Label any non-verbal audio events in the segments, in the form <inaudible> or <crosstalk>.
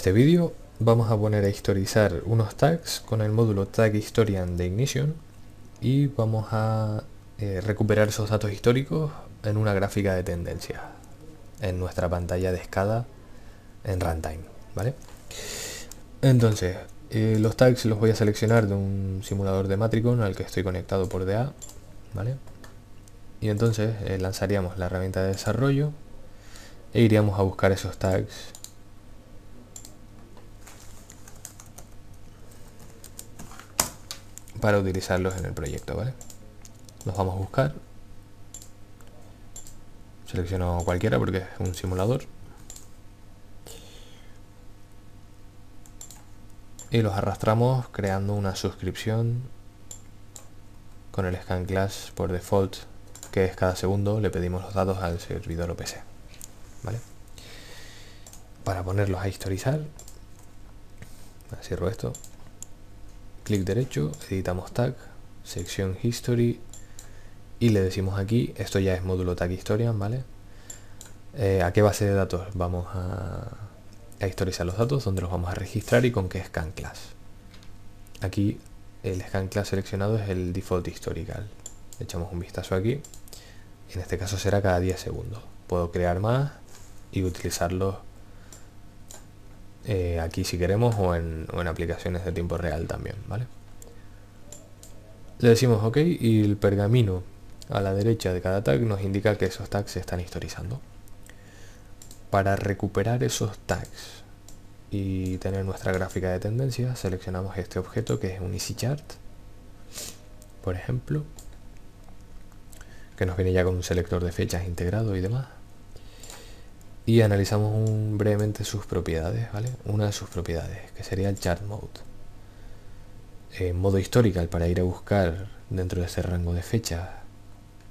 este vídeo vamos a poner a historizar unos tags con el módulo tag historian de Ignition y vamos a eh, recuperar esos datos históricos en una gráfica de tendencia en nuestra pantalla de escada en runtime, ¿vale? Entonces, eh, los tags los voy a seleccionar de un simulador de Matricon al que estoy conectado por DA, ¿vale? Y entonces eh, lanzaríamos la herramienta de desarrollo e iríamos a buscar esos tags para utilizarlos en el proyecto, ¿vale? Los vamos a buscar. Selecciono cualquiera porque es un simulador. Y los arrastramos creando una suscripción con el scan class por default que es cada segundo le pedimos los datos al servidor OPC ¿vale? para ponerlos a historizar cierro esto clic derecho, editamos tag, sección history y le decimos aquí, esto ya es módulo tag historian, ¿vale? Eh, ¿A qué base de datos vamos a, a historizar los datos? ¿Dónde los vamos a registrar y con qué scan class? Aquí el scan class seleccionado es el default historical. echamos un vistazo aquí. En este caso será cada 10 segundos. Puedo crear más y utilizarlos eh, aquí si queremos o en, aplicaciones de tiempo real también, ¿vale? Le decimos OK y el pergamino a la derecha de cada tag nos indica que esos tags se están historizando. Para recuperar esos tags y tener nuestra gráfica de tendencia, seleccionamos este objeto que es un EasyChart, por ejemplo, que nos viene ya con un selector de fechas integrado y demás y analizamos brevemente sus propiedades, ¿vale? Una de sus propiedades, que sería el chart mode. En modo historical para ir a buscar dentro de ese rango de fechas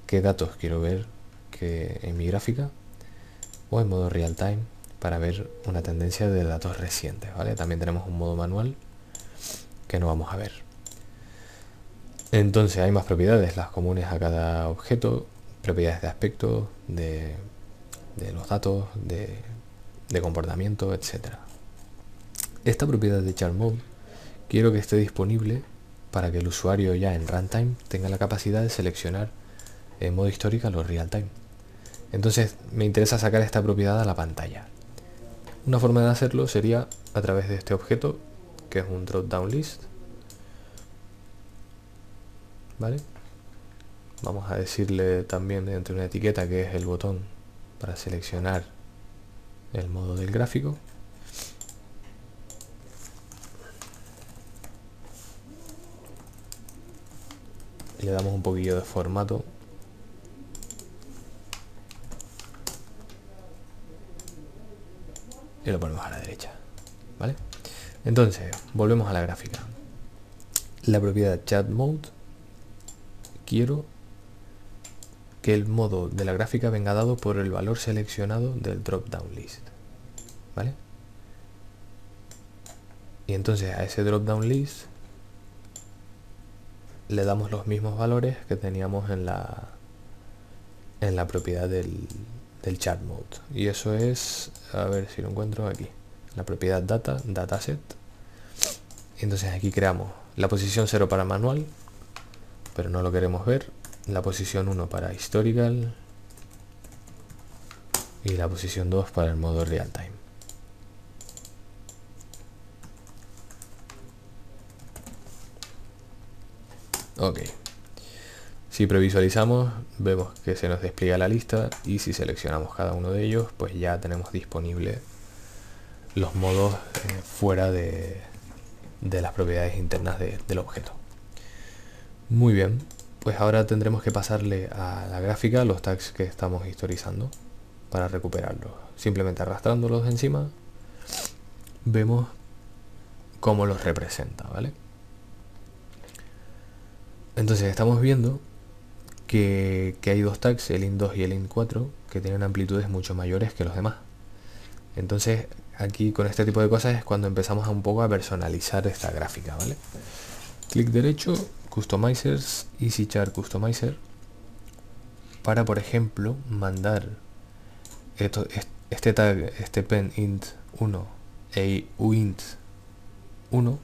qué datos quiero ver que en mi gráfica o en modo real time para ver una tendencia de datos recientes, ¿vale? También tenemos un modo manual que no vamos a ver. Entonces hay más propiedades, las comunes a cada objeto, propiedades de aspecto, de de los datos, de, comportamiento, etc. Esta propiedad de chart mode quiero que esté disponible para que el usuario ya en runtime tenga la capacidad de seleccionar en modo histórico o real time. Entonces me interesa sacar esta propiedad a la pantalla. Una forma de hacerlo sería a través de este objeto que es un drop down list. ¿Vale? Vamos a decirle también entre una etiqueta que es el botón para seleccionar el modo del gráfico. Le damos un poquillo de formato. Y lo ponemos a la derecha ¿vale? entonces volvemos a la gráfica. La propiedad chat mode. Quiero el modo de la gráfica venga dado por el valor seleccionado del drop down list ¿vale? y entonces a ese drop down list le damos los mismos valores que teníamos en la en la propiedad del, del chart mode. Y eso es a ver si lo encuentro aquí la propiedad data dataset. Y entonces aquí creamos la posición 0 para manual pero no lo queremos ver la posición 1 para historical y la posición 2 para el modo real time. Ok. Si previsualizamos vemos que se nos despliega la lista y si seleccionamos cada uno de ellos pues ya tenemos disponible los modos eh, fuera de, de, las propiedades internas del objeto. Muy bien pues ahora tendremos que pasarle a la gráfica los tags que estamos historizando para recuperarlos. Simplemente arrastrándolos encima vemos cómo los representa, ¿vale? Entonces estamos viendo que, hay dos tags, el int2 y el int4, que tienen amplitudes mucho mayores que los demás. Entonces aquí con este tipo de cosas es cuando empezamos un poco a personalizar esta gráfica, ¿vale? Clic derecho, Customizers, EasyChart Customizer, para por ejemplo mandar esto, este tag, este pen int 1 e uint 1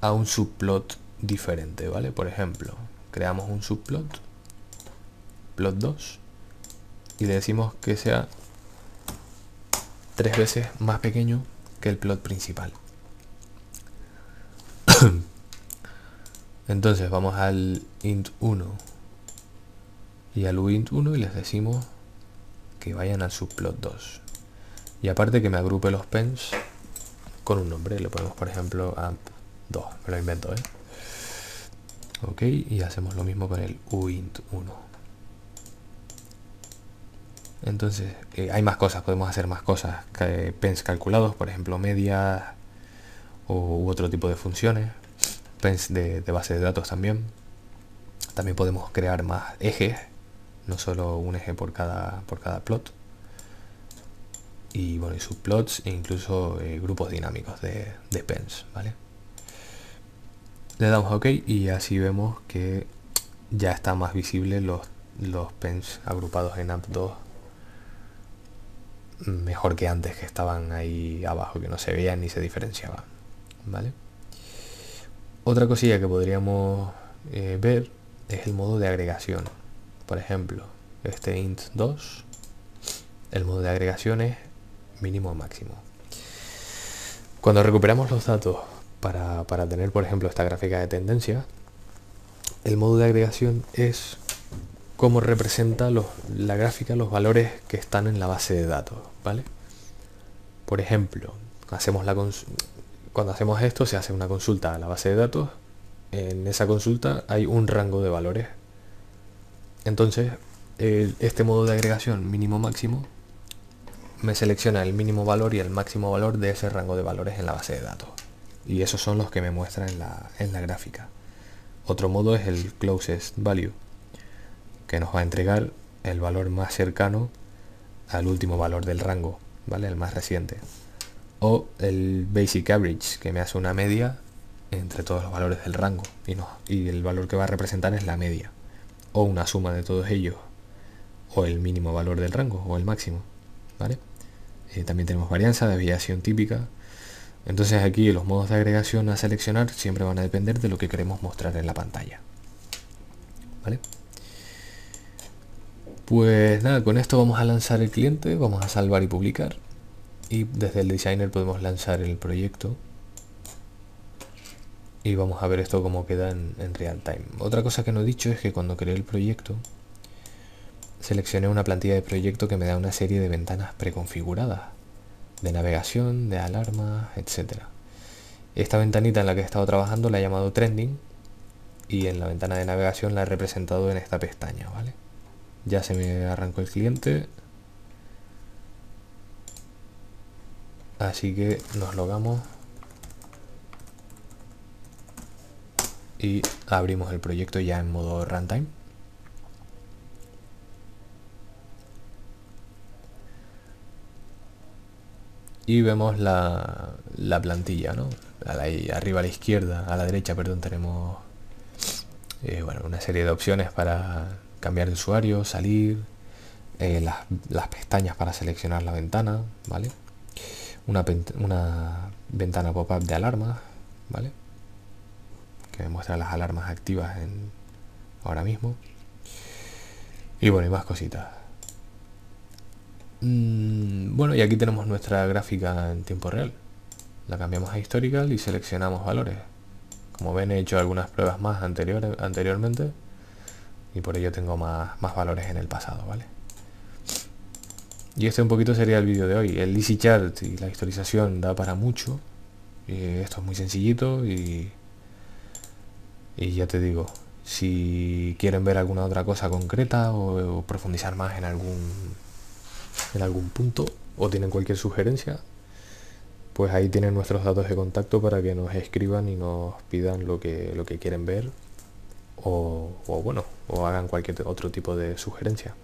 a un subplot diferente, ¿vale? Por ejemplo, creamos un subplot, plot 2, y le decimos que sea tres veces más pequeño que el plot principal. <coughs> Entonces vamos al int 1 y al uint 1 y les decimos que vayan al subplot 2. Y aparte que me agrupe los pens con un nombre. Le ponemos por ejemplo amp 2. Me lo invento, ¿eh? Ok, y hacemos lo mismo con el uint 1. Entonces, eh, hay más cosas, podemos hacer más cosas. Pens calculados, por ejemplo, medias u otro tipo de funciones. Pens de, base de datos también. También podemos crear más ejes, no solo un eje por cada, por cada plot. Y bueno, y subplots e incluso eh, grupos dinámicos de, de pens, ¿vale? Le damos OK y así vemos que ya está más visible los, los pens agrupados en AMP2 mejor que antes que estaban ahí abajo, que no se veían ni se diferenciaban. ¿Vale? Otra cosilla que podríamos eh, ver es el modo de agregación. Por ejemplo, este int 2, el modo de agregación es mínimo o máximo. Cuando recuperamos los datos para, para tener, por ejemplo, esta gráfica de tendencia, el modo de agregación es cómo representa la gráfica los valores que están en la base de datos, ¿vale? Por ejemplo, hacemos la cuando hacemos esto se hace una consulta a la base de datos, en esa consulta hay un rango de valores. Entonces, este modo de agregación mínimo máximo me selecciona el mínimo valor y el máximo valor de ese rango de valores en la base de datos. Y esos son los que me muestra en la, en la gráfica. Otro modo es el closest value que nos va a entregar el valor más cercano al último valor del rango, ¿vale? El más reciente. O el Basic Average, que me hace una media entre todos los valores del rango y, no, y el valor que va a representar es la media. O una suma de todos ellos. O el mínimo valor del rango, o el máximo, ¿vale? Eh, también tenemos varianza, desviación típica. Entonces aquí los modos de agregación a seleccionar siempre van a depender de lo que queremos mostrar en la pantalla. ¿Vale? Pues nada, con esto vamos a lanzar el cliente, vamos a salvar y publicar. Y desde el designer podemos lanzar el proyecto. Y vamos a ver esto cómo queda en, real time. Otra cosa que no he dicho es que cuando creé el proyecto, seleccioné una plantilla de proyecto que me da una serie de ventanas preconfiguradas. De navegación, de alarma, etc. Esta ventanita en la que he estado trabajando la he llamado trending. Y en la ventana de navegación la he representado en esta pestaña, ¿vale? Ya se me arrancó el cliente. Así que nos logamos. Y abrimos el proyecto ya en modo runtime. y vemos la, la plantilla, ¿no? Arriba a la izquierda, a la derecha, perdón, tenemos eh, bueno, una serie de opciones para cambiar de usuario, salir, eh, las, pestañas para seleccionar la ventana, ¿vale? Una, ventana pop-up de alarmas, ¿vale? Que me muestra las alarmas activas en, ahora mismo. Y bueno, y más cositas. Mm, bueno, y aquí tenemos nuestra gráfica en tiempo real. La cambiamos a historical y seleccionamos valores. Como ven he hecho algunas pruebas más anteriormente y por ello tengo más, valores en el pasado, ¿vale? Y este un poquito sería el vídeo de hoy. El Easy Chart y la historización da para mucho. Y esto es muy sencillito y, ya te digo, si quieren ver alguna otra cosa concreta o, profundizar más en algún en algún punto o tienen cualquier sugerencia, pues ahí tienen nuestros datos de contacto para que nos escriban y nos pidan lo que, lo que quieren ver o, bueno, o hagan cualquier otro tipo de sugerencia.